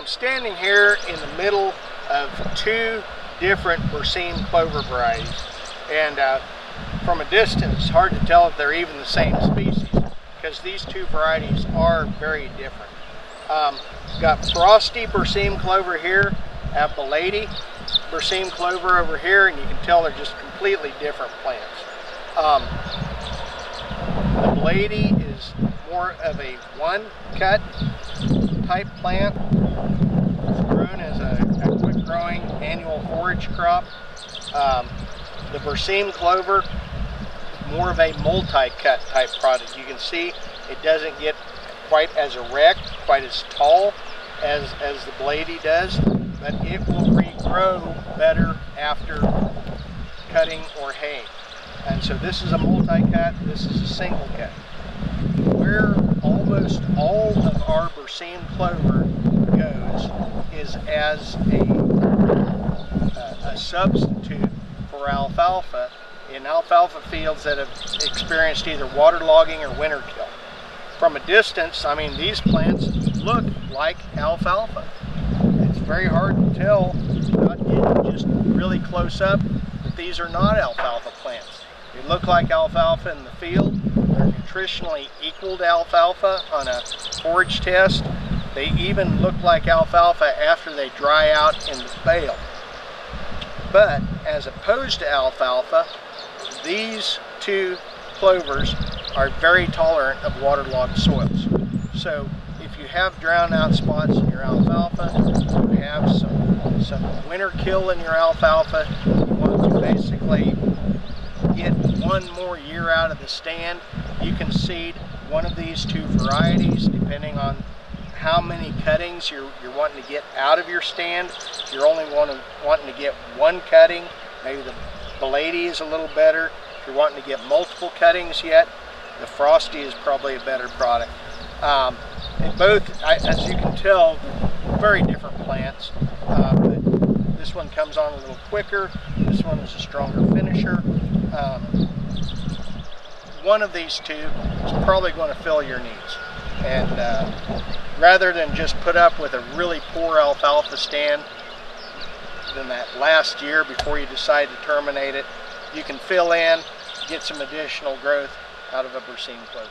I'm standing here in the middle of two different Berseem clover varieties. And uh, from a distance, hard to tell if they're even the same species because these two varieties are very different. Um, got frosty Berseem clover here, have Belady Berseem clover over here, and you can tell they're just completely different plants. Um, the Belady is more of a one cut type plant. It's grown as a, a quick growing annual forage crop. Um, the Berseem clover, more of a multi-cut type product. You can see it doesn't get quite as erect, quite as tall as, as the Belady does, but it will regrow better after cutting or haying. And so this is a multi-cut, this is a single cut. Where almost all of our Berseem clover goes is as a, a, a substitute for alfalfa in alfalfa fields that have experienced either waterlogging or winter kill. From a distance, I mean, these plants look like alfalfa. It's very hard to tell just really close up that these are not alfalfa plants. They look like alfalfa in the field. Nutritionally equal to alfalfa on a forage test. They even look like alfalfa after they dry out in the bale. But as opposed to alfalfa, these two clovers are very tolerant of waterlogged soils. So if you have drown out spots in your alfalfa, you have some, some winter kill in your alfalfa, you want to basically get one more year out of the stand, you can seed one of these two varieties depending on how many cuttings you're, you're wanting to get out of your stand. If you're only wanting, wanting to get one cutting, maybe the Belady is a little better. If you're wanting to get multiple cuttings yet, the Frosty is probably a better product. Um, both, as you can tell, very different plants. Uh, this one comes on a little quicker. This one is a stronger finisher. Um, one of these two is probably going to fill your needs. And uh, rather than just put up with a really poor alfalfa stand than that last year before you decide to terminate it, you can fill in, get some additional growth out of a Berseem clover.